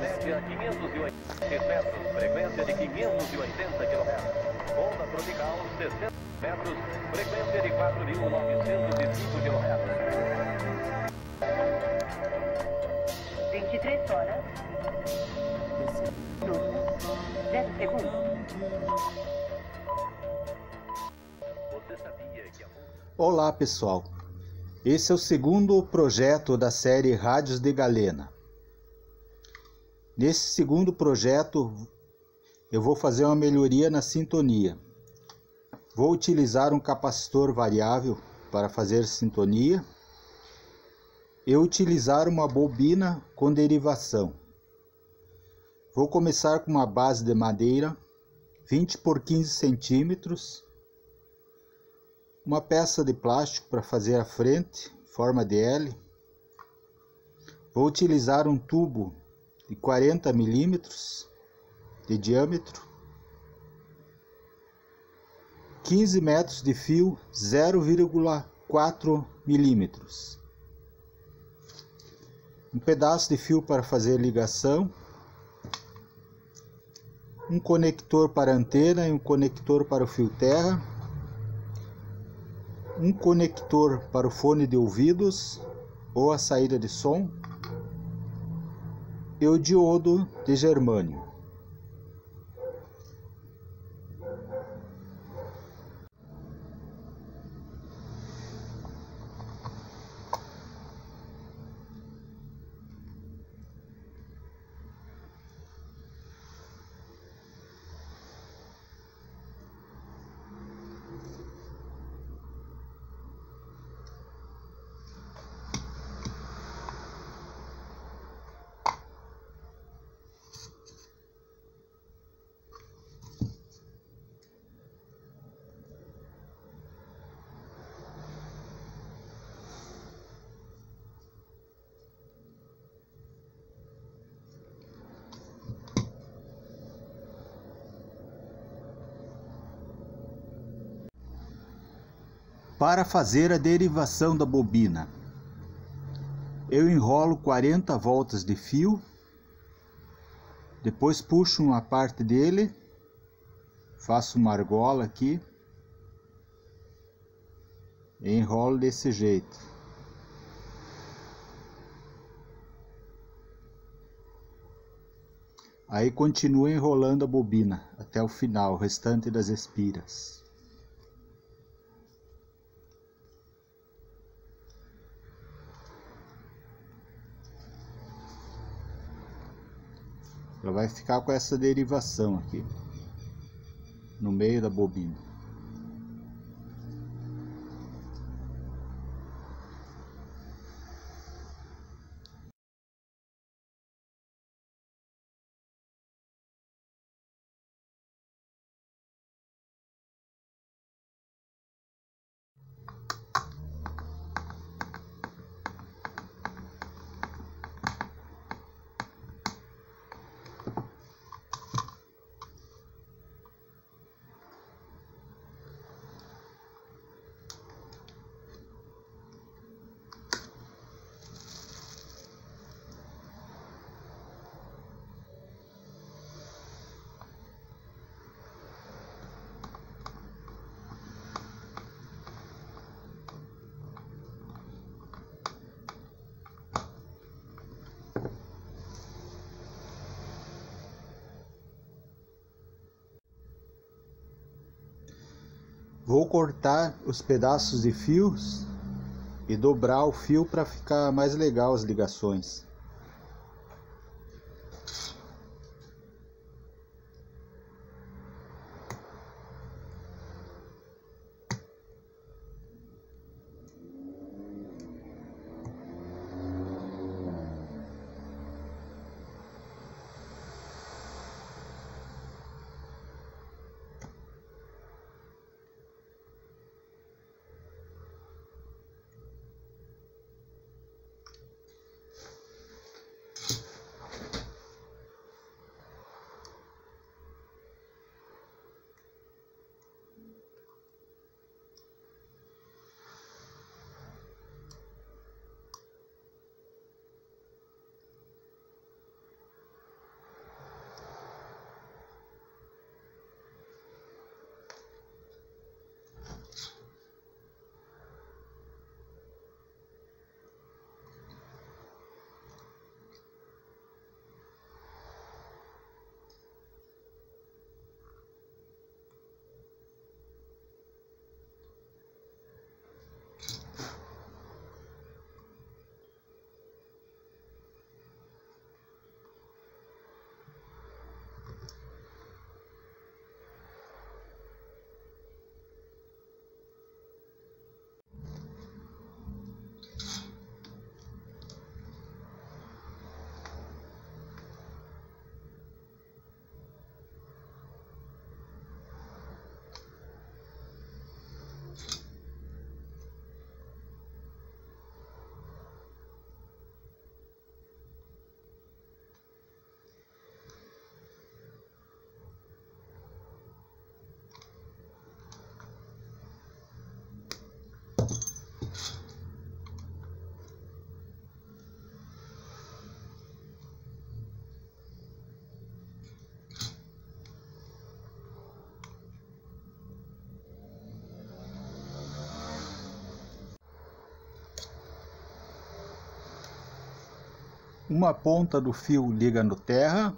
Média 580 metros, frequência de 580 km. Onda tropical 60 metros, frequência de 4.905 km. 23 horas. Minutos. 0 segundos. Você sabia que a Olá pessoal, esse é o segundo projeto da série Rádios de Galena. Nesse segundo projeto eu vou fazer uma melhoria na sintonia. Vou utilizar um capacitor variável para fazer sintonia e utilizar uma bobina com derivação. Vou começar com uma base de madeira 20 por 15 centímetros uma peça de plástico para fazer a frente, forma de L. Vou utilizar um tubo de 40 milímetros de diâmetro, 15 metros de fio 0,4 milímetros, um pedaço de fio para fazer ligação, um conector para antena e um conector para o fio terra um conector para o fone de ouvidos ou a saída de som e o diodo de germânio. Para fazer a derivação da bobina, eu enrolo 40 voltas de fio, depois puxo uma parte dele, faço uma argola aqui e enrolo desse jeito. Aí continuo enrolando a bobina até o final, o restante das espiras. Ela vai ficar com essa derivação aqui no meio da bobina. Vou cortar os pedaços de fios e dobrar o fio para ficar mais legal as ligações. Uma ponta do fio liga no terra,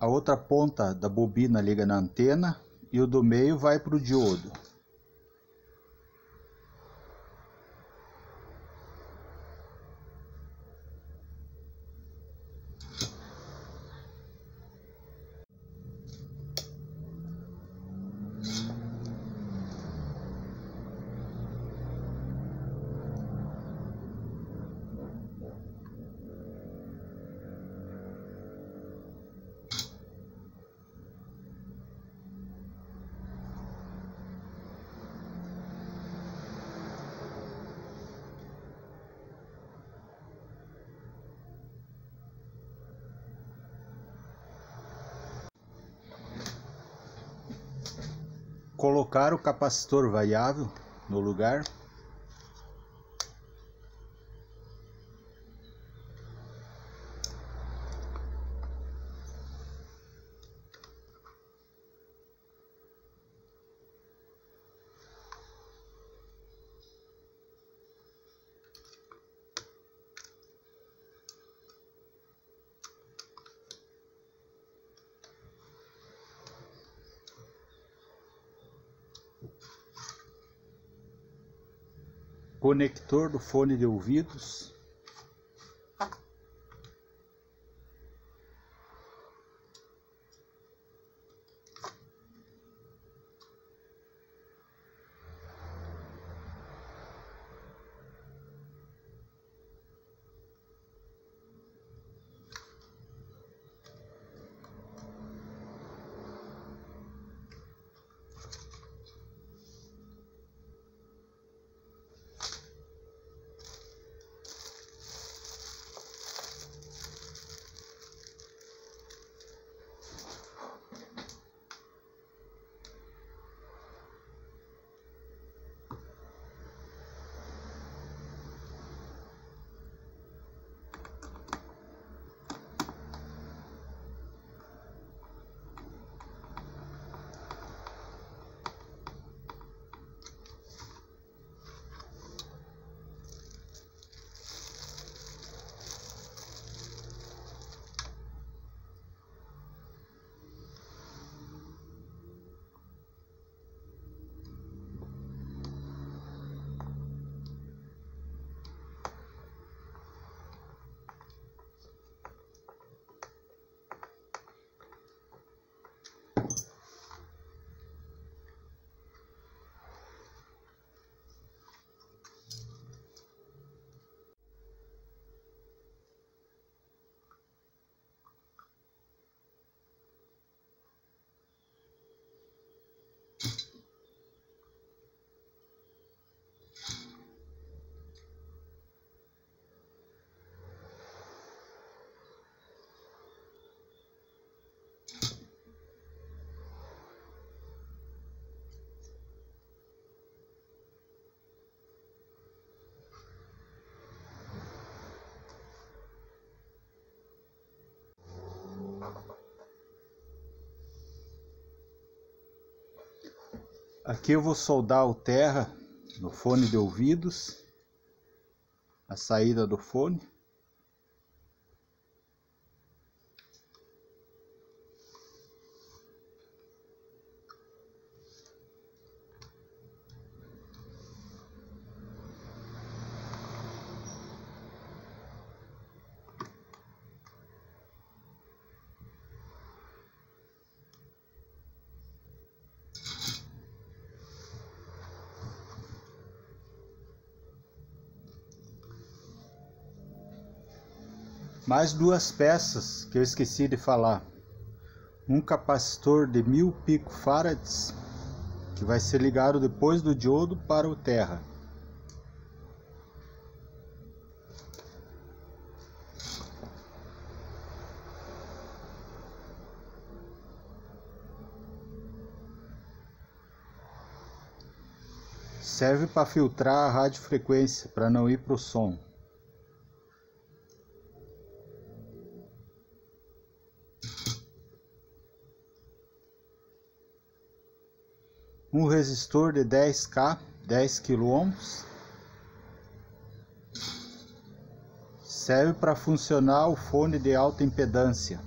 a outra ponta da bobina liga na antena e o do meio vai para o diodo. Colocar o capacitor variável no lugar. Conector do fone de ouvidos. Aqui eu vou soldar o terra no fone de ouvidos, a saída do fone. Mais duas peças que eu esqueci de falar. Um capacitor de mil pico farads que vai ser ligado depois do diodo para o terra. Serve para filtrar a radiofrequência para não ir para o som. Um resistor de 10K, 10 kΩ, Serve para funcionar o fone de alta impedância.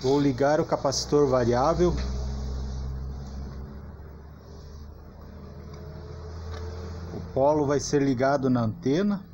Vou ligar o capacitor variável. O polo vai ser ligado na antena.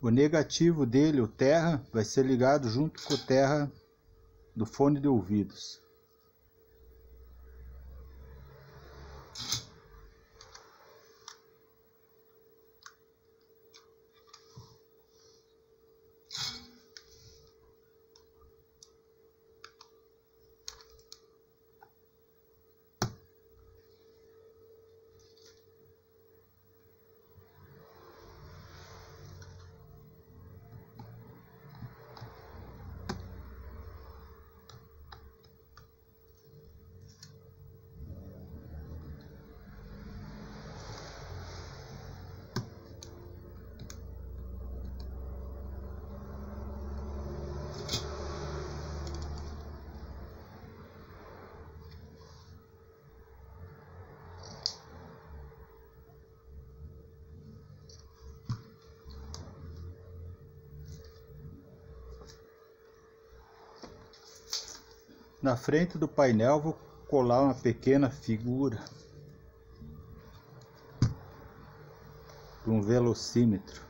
O negativo dele, o terra, vai ser ligado junto com o terra do fone de ouvidos. Na frente do painel vou colar uma pequena figura de um velocímetro.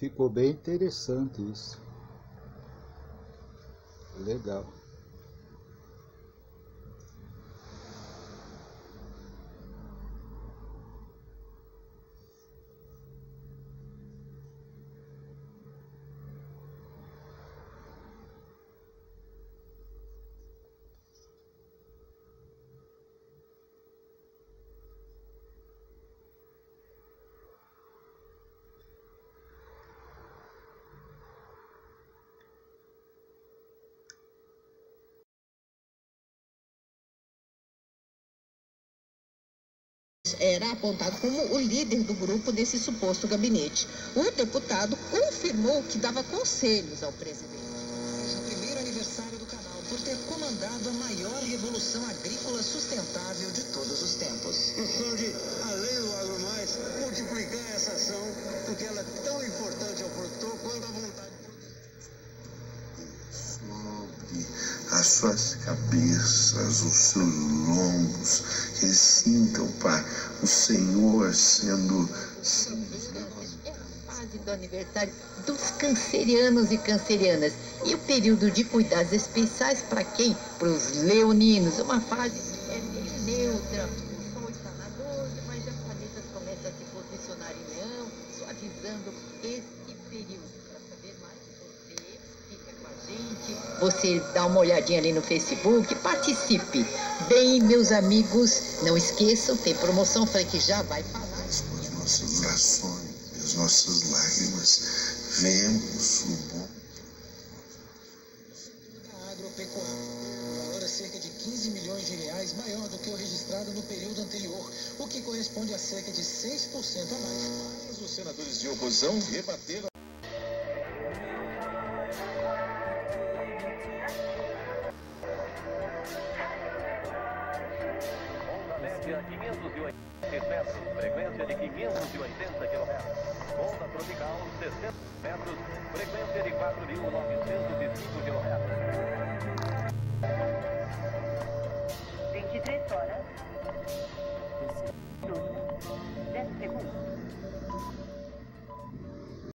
Ficou bem interessante isso. Legal. Era apontado como o líder do grupo desse suposto gabinete. O deputado confirmou que dava conselhos ao presidente. O primeiro aniversário do canal por ter comandado a maior revolução agrícola sustentável de todos os tempos. Questão de, além do agro mais, multiplicar essa ação, porque ela é tão importante ao produtor quanto a vontade as suas cabeças, os seus lombos, que eles sintam, Pai, o Senhor sendo, sendo fase do aniversário dos cancerianos e cancerianas. E o período de cuidados especiais para quem? Para os leoninos. Uma fase é meio neutra. O sol está na 12, mas as planetas começam a se posicionar em leão, suavizando este período. Para saber mais, você fica com a gente. Você dá uma olhadinha ali no Facebook, participe. Bem, meus amigos, não esqueçam, tem promoção, falei que já vai falar. Com as nossas orações e as nossas lágrimas, vemos o bom. da agropecuária. O valor é cerca de 15 milhões de reais maior do que o registrado no período anterior, o que corresponde a cerca de 6% a mais. Mas os senadores de oposição rebateram.